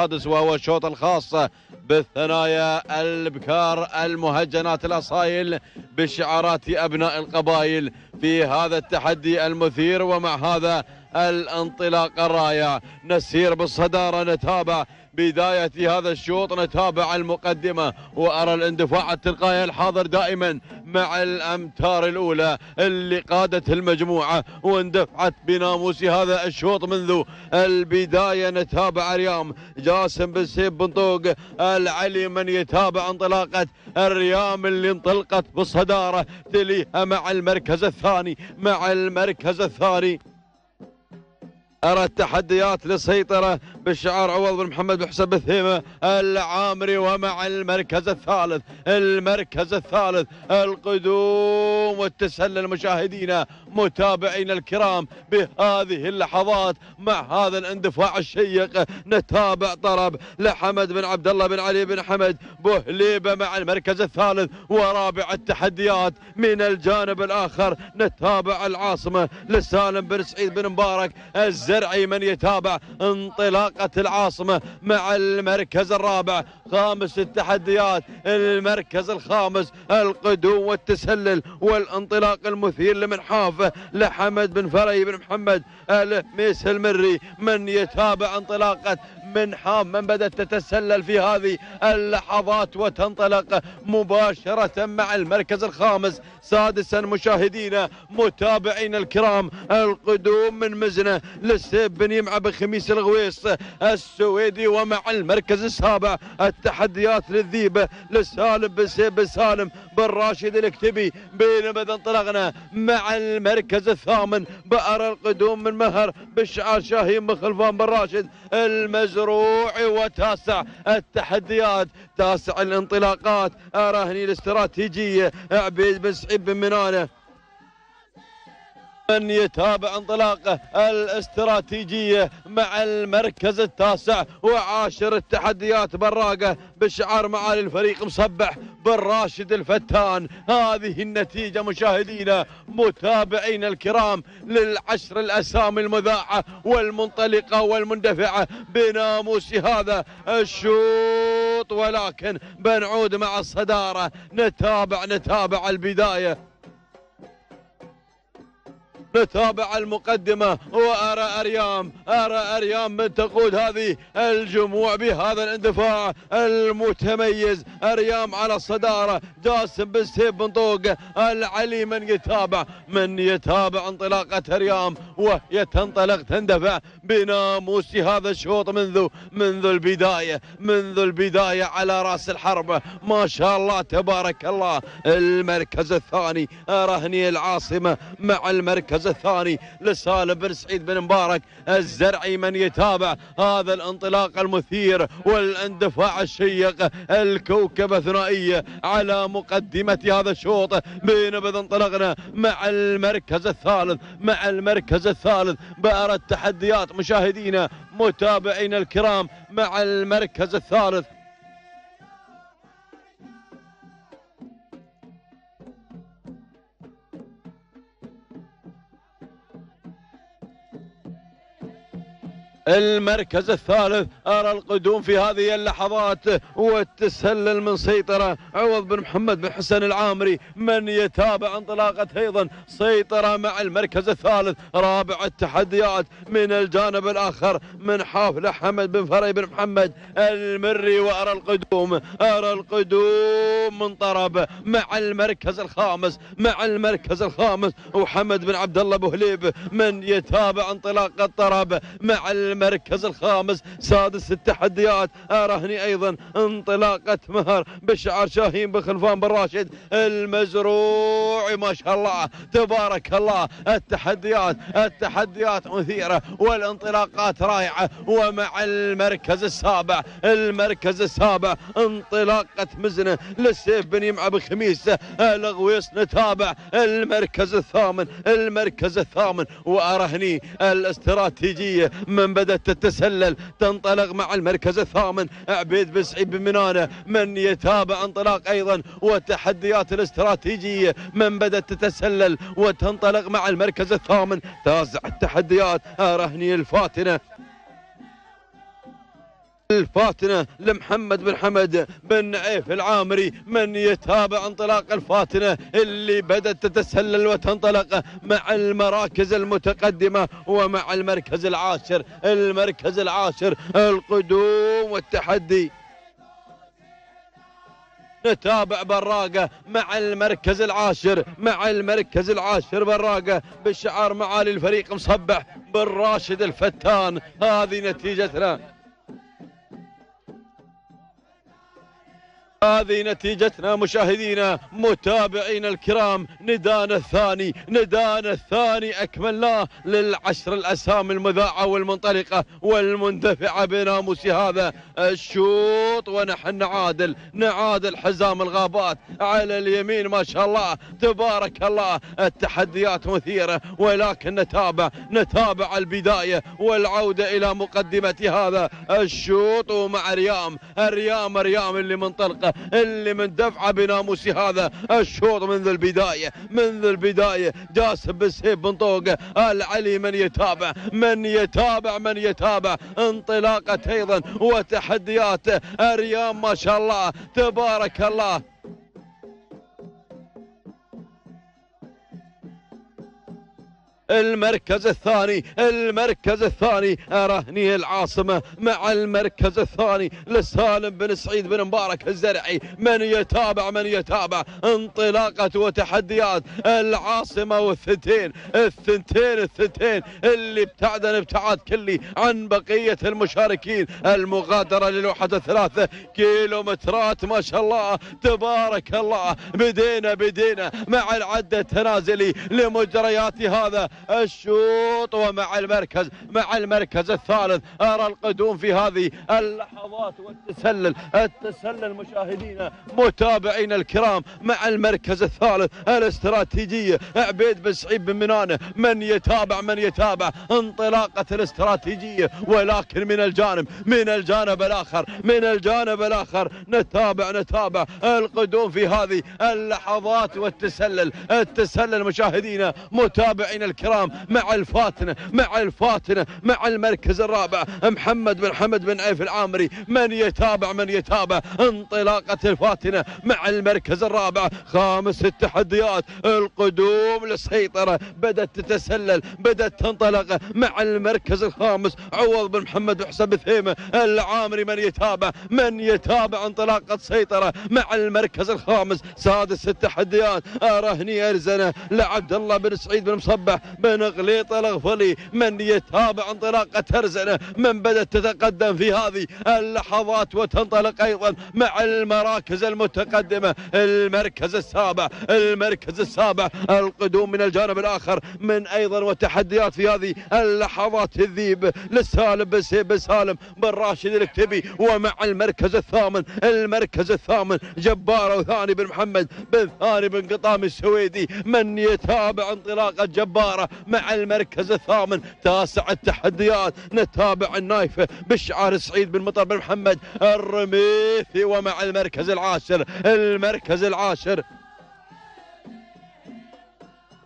السادس وهو الشوط الخاص بالثنايا البكار المهجنات الأصايل بشعارات أبناء القبائل في هذا التحدي المثير. ومع هذا الانطلاق الرائع. نسير بالصدارة نتابع. بداية هذا الشوط نتابع المقدمة. وأرى الاندفاع التلقائي الحاضر دائما مع الأمتار الأولى اللي قادت المجموعة واندفعت بناموس هذا الشوط منذ البداية. نتابع اليوم جاسم بن سيف بن طوق العلي من يتابع انطلاقة الريام اللي انطلقت بالصدارة. تليها مع المركز الثاني مع المركز الثاني. أرى التحديات للسيطرة بالشعار عوض بن محمد بن حسن بثيمة العامري ومع المركز الثالث المركز الثالث القدوم والتسلل مشاهدينا متابعينا الكرام بهذه اللحظات مع هذا الاندفاع الشيق. نتابع طرب لحمد بن عبد الله بن علي بن حمد بوهليبة مع المركز الثالث ورابع التحديات. من الجانب الآخر نتابع العاصمة لسالم بن سعيد بن مبارك الزرعي من يتابع انطلاقة العاصمة مع المركز الرابع. خامس التحديات المركز الخامس القدوم والتسلل والانطلاق المثير لمنحافه لحمد بن فري بن محمد الميس المري من يتابع انطلاقة من حام من بدأت تتسلل في هذه اللحظات وتنطلق مباشرة مع المركز الخامس. سادسا مشاهدينا متابعينا الكرام القدوم من مزنة للسيف بن يمعة بخميس الغويص السويدي ومع المركز السابع التحديات للذيبة لسالم بن سيف بن سالم بن راشد الكتبي بينما انطلقنا مع المركز الثامن بأر القدوم من مهر بالشعار شاهين بن خلفان بن راشد. المزروع وتاسع التحديات تاسع الانطلاقات. أراهني الاستراتيجية عبيد بن سعيد بن منانة. من يتابع انطلاقه الاستراتيجية مع المركز التاسع وعاشر التحديات براقة بشعار معالي الفريق مصبح بن راشد الفتان. هذه النتيجة مشاهدينا متابعينا الكرام للعشر الأسامي المذاعة والمنطلقة والمندفعة. بناموس هذا الشوط ولكن بنعود مع الصدارة. نتابع نتابع البداية. نتابع المقدمة وأرى أريام أرى أريام من تقود هذه الجموع بهذا الاندفاع المتميز. أريام على الصدارة جاسم بن سيف بن طوق العلي من يتابع من يتابع انطلاقة أريام وهي تنطلق تندفع بناموس هذا الشوط منذ منذ البداية منذ البداية على رأس الحرب. ما شاء الله تبارك الله المركز الثاني أرهني العاصمة مع المركز المركز الثاني لسالم بن سعيد بن مبارك الزرعي من يتابع هذا الانطلاق المثير والاندفاع الشيق الكوكبة ثنائية على مقدمة هذا الشوط. بينما انطلقنا مع المركز الثالث مع المركز الثالث بأرى التحديات مشاهدينا متابعينا الكرام مع المركز الثالث. المركز الثالث. أرى القدوم في هذه اللحظات. والتسلل من سيطرة عوض بن محمد بن حسن العامري. من يتابع انطلاقة أيضا سيطرة مع المركز الثالث. رابع التحديات من الجانب الآخر من حافل حمد بن فري بن محمد. المري وأرى القدوم. أرى القدوم من طرب مع المركز الخامس. مع المركز الخامس. وحمد بن عبد الله بوهليب. من يتابع انطلاقة طرب مع المركز الخامس سادس التحديات أرهني أيضا انطلاقة مهر بشعر شاهين بن خلفان بن راشد. المزروع ما شاء الله تبارك الله. التحديات التحديات مثيرة والانطلاقات رائعة. ومع المركز السابع المركز السابع انطلاقة مزنة للسيف بن يمعة بخميس. الغويص نتابع. المركز الثامن المركز الثامن. وأرهني الاستراتيجية من بدأت تتسلل تنطلق مع المركز الثامن. عبيد بن سعيد بن منانة من يتابع انطلاق أيضا؟ والتحديات الاستراتيجية من بدأت تتسلل وتنطلق مع المركز الثامن؟ تاسع التحديات. رهني الفاتنة. الفاتنة لمحمد بن حمد بن نعيف العامري من يتابع انطلاق الفاتنة اللي بدأت تتسلل وتنطلق مع المراكز المتقدمة ومع المركز العاشر المركز العاشر القدوم والتحدي. نتابع براقة مع المركز العاشر مع المركز العاشر براقة بالشعار معالي الفريق مصبح بالراشد الفتان. هذه نتيجتنا. هذه نتيجتنا مشاهدينا متابعينا الكرام ندانا الثاني ندانا الثاني أكملناه للعشر الأسامي المذاعة والمنطلقة والمندفعة بناموس هذا. الشوط ونحن نعادل نعادل حزام الغابات. على اليمين ما شاء الله تبارك الله التحديات مثيرة ولكن نتابع نتابع البداية والعودة إلى مقدمة هذا الشوط. ومع ريام الريام ريام اللي منطلقة. اللي من دفعة بناموس هذا الشوط منذ البداية منذ البداية جاسم بالسيف بن طوقه العلي من يتابع من يتابع من يتابع. انطلاقة أيضا وتحديات. أريام ما شاء الله تبارك الله. المركز الثاني المركز الثاني. رهني العاصمة مع المركز الثاني. لسالم بن سعيد بن مبارك الزرعي. من يتابع؟ من يتابع؟ انطلاقة وتحديات. العاصمة والثنتين. الثنتين الثنتين. اللي ابتعدن ابتعاد كلي عن بقية المشاركين. المغادرة للوحة الثلاثة. كيلومترات ما شاء الله. تبارك الله. بدينا بدينا. مع العد التنازلي لمجريات هذا. الشوط ومع المركز مع المركز الثالث. أرى القدوم في هذه اللحظات والتسلل التسلل مشاهدينا متابعينا الكرام. مع المركز الثالث الاستراتيجية. عبيد بن سعيد بن منانة من يتابع من يتابع. انطلاقة الاستراتيجية. ولكن من الجانب من الجانب الآخر من الجانب الآخر. نتابع نتابع. القدوم في هذه اللحظات والتسلل التسلل مشاهدينا متابعينا الكرام. الكرام مع الفاتنة مع الفاتنة مع المركز الرابع. محمد بن حمد بن عيف العامري من يتابع من يتابع انطلاقة الفاتنة مع المركز الرابع. خامس التحديات القدوم للسيطرة. بدأت تتسلل بدأت تنطلق مع المركز الخامس. عوض بن محمد بن حسن بثيمة العامري من يتابع من يتابع انطلاقة سيطرة مع المركز الخامس. سادس التحديات رهني أرزنة لعبد الله بن سعيد بن مصبح بن غليط الغفلي من يتابع انطلاقة ترزنة من بدأت تتقدم في هذه اللحظات وتنطلق أيضا مع المراكز المتقدمة المركز السابع المركز السابع القدوم من الجانب الآخر من أيضا وتحديات في هذه اللحظات الذيب لسالم بن سيب سالم بن راشد الكتبي ومع المركز الثامن المركز الثامن جبار وثاني بن محمد بن ثاني بن قطام السويدي من يتابع انطلاقة جبارة مع المركز الثامن. تاسع التحديات. نتابع النايفة بشعار سعيد بن مطر بن محمد الرميثي ومع المركز العاشر. المركز العاشر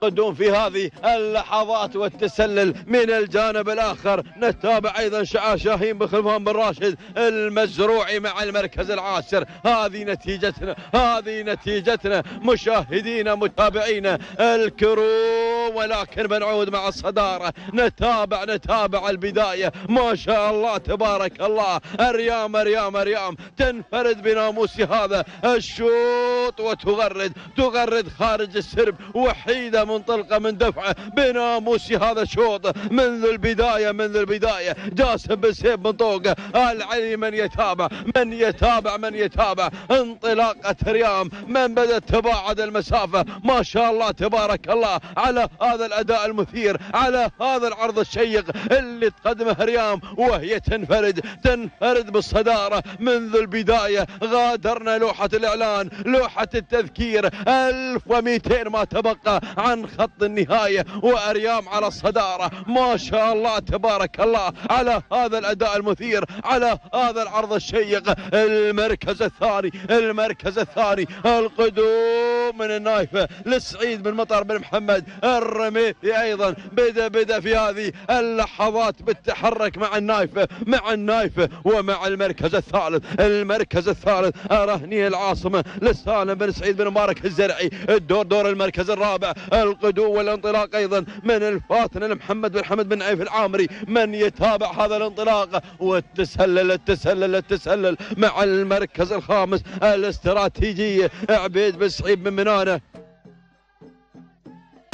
قدوم في هذه اللحظات والتسلل من الجانب الآخر. نتابع أيضا شاهين بخلفان بن راشد المزروعي مع المركز العاشر. هذه نتيجتنا هذه نتيجتنا. مشاهدينا متابعينا الكروم ولكن بنعود مع الصدارة. نتابع نتابع البداية. ما شاء الله تبارك الله. الريام ريام ريام تنفرد بناموس هذا. الشوط وتغرد تغرد خارج السرب. وحيدة منطلقة من دفعة بناموس هذا الشوط منذ البداية منذ البداية. جاسم بن سيف بن طوقة العلي من يتابع من يتابع من يتابع. انطلاقة ريام من بدأت تباعد المسافة. ما شاء الله تبارك الله على هذا الأداء المثير على هذا العرض الشيق اللي تقدمه ريام وهي تنفرد تنفرد بالصدارة منذ البداية. غادرنا لوحة الإعلان لوحة التذكير. 1200 ما تبقى عن عن خط النهاية وأريام على الصدارة. ما شاء الله تبارك الله على هذا الأداء المثير على هذا العرض الشيق. المركز الثاني المركز الثاني. القدوم من النايفة لسعيد بن مطر بن محمد. الرمي أيضا. بدا بدا في هذه اللحظات بالتحرك مع النايفة مع النايفة ومع المركز الثالث. المركز الثالث أرهني العاصمة لسالم بن سعيد بن مبارك الزرعي. الدور دور المركز الرابع. القدوم والانطلاق أيضا. من الفاتن لمحمد بن حمد بن عيف العامري. من يتابع هذا الانطلاق؟ والتسلل التسلل التسلل مع المركز الخامس الاستراتيجية. عبيد بن سعيد بن منانه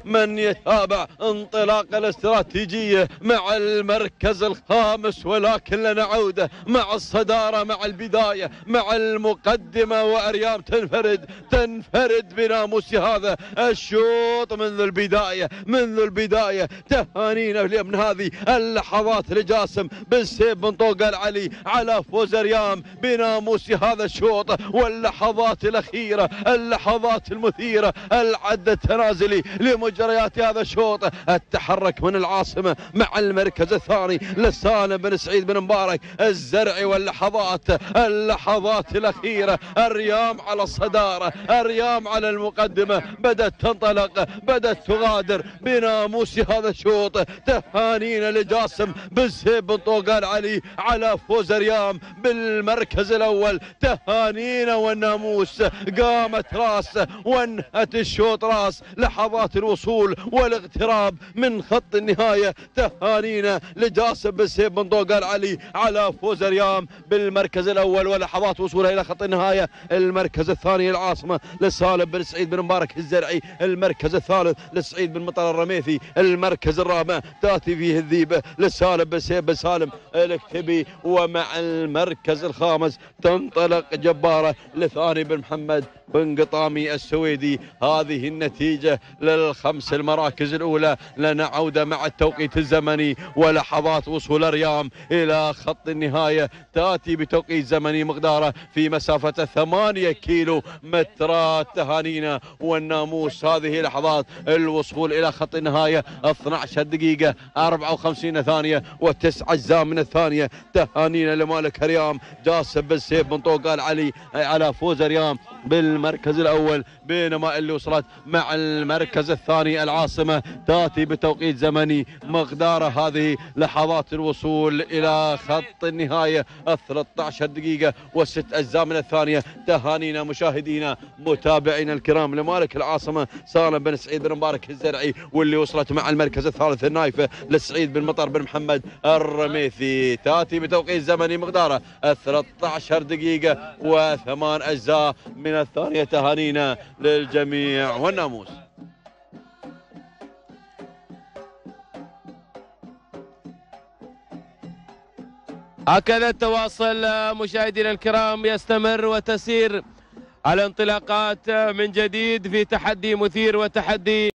من يتابع انطلاق الاستراتيجية مع المركز الخامس ولكن لنا عودة مع الصدارة مع البداية مع المقدمة وأريام تنفرد تنفرد بناموس هذا الشوط. منذ البداية منذ البداية تهانينا من هذه اللحظات لجاسم بن سيف بن طوق العلي على فوز أريام بناموس هذا الشوط. واللحظات الأخيرة اللحظات المثيرة العد التنازلي لمجرد مجريات هذا الشوط. التحرك من العاصمة مع المركز الثاني لسالم بن سعيد بن مبارك. الزرعي واللحظات اللحظات الأخيرة. الريام على الصدارة الريام على المقدمة. بدأت تنطلق بدأت تغادر. بناموس هذا الشوط. تهانينا لجاسم بن سيب بن طوقان علي على فوز ريام بالمركز الأول. تهانينا والناموس. قامت راس وانهت الشوط راس. لحظات الوصول الوصول والاقتراب من خط النهاية. تهانينا لجاسم بن سيف بن طوقان علي على فوز ريام بالمركز الأول ولحظات وصولها إلى خط النهاية. المركز الثاني العاصمة لسالم بن سعيد بن مبارك الزرعي. المركز الثالث لسعيد بن مطر الرميثي. المركز الرابع تأتي فيه الذيبة لسالم بن سيف. بن سالم الاكتبي ومع المركز الخامس تنطلق جبارة لثاني بن محمد بن قطامي السويدي. هذه النتيجة للخمس المراكز الأولى. لنا عودة مع التوقيت الزمني. ولحظات وصول ريام إلى خط النهاية. تأتي بتوقيت زمني مقدارة في مسافة ثمانية كيلو مترات تهانينا. والناموس هذه لحظات الوصول إلى خط النهاية. 12 دقيقة 54 ثانية وتسع أجزاء من الثانية. تهانينا لمالك ريام جاسم بن سيف بن طوقال علي على فوز ريام بالمركز الأول بينما اللي وصلت مع المركز الثاني. العاصمة تأتي بتوقيت زمني. مقدار هذه لحظات الوصول إلى خط النهاية. 13 دقيقة وست أجزاء من الثانية. تهانينا مشاهدينا متابعينا الكرام. لمالك العاصمة سالم بن سعيد بن مبارك الزرعي واللي وصلت مع المركز الثالث النايفة لسعيد بن مطر بن محمد الرميثي. تأتي بتوقيت زمني. مقداره 13 دقيقة وثمان أجزاء من الثانية. تهانينا للجميع. والناموس. هكذا التواصل مشاهدينا الكرام يستمر وتسير الانطلاقات من جديد في تحدي مثير وتحدي